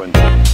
one.